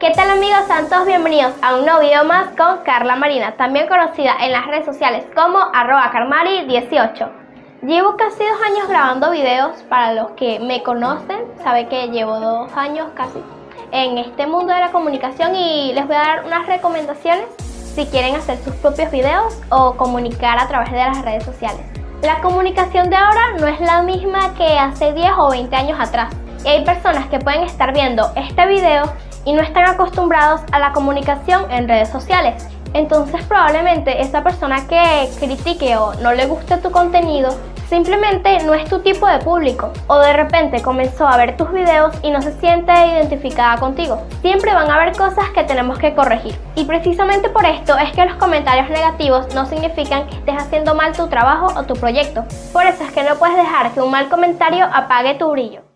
¿Qué tal amigos? Sean todos bienvenidos a un nuevo video más con Carla Marina, también conocida en las redes sociales como arroba carmari18. Llevo casi dos años grabando videos, para los que me conocen, sabe que llevo dos años casi en este mundo de la comunicación y les voy a dar unas recomendaciones si quieren hacer sus propios videos o comunicar a través de las redes sociales. La comunicación de ahora no es la misma que hace 10 o 20 años atrás y hay personas que pueden estar viendo este video y no están acostumbrados a la comunicación en redes sociales. Entonces probablemente esa persona que critique o no le guste tu contenido simplemente no es tu tipo de público o de repente comenzó a ver tus videos y no se siente identificada contigo. Siempre van a haber cosas que tenemos que corregir y precisamente por esto es que los comentarios negativos no significan que estés haciendo mal tu trabajo o tu proyecto. Por eso es que no puedes dejar que un mal comentario apague tu brillo.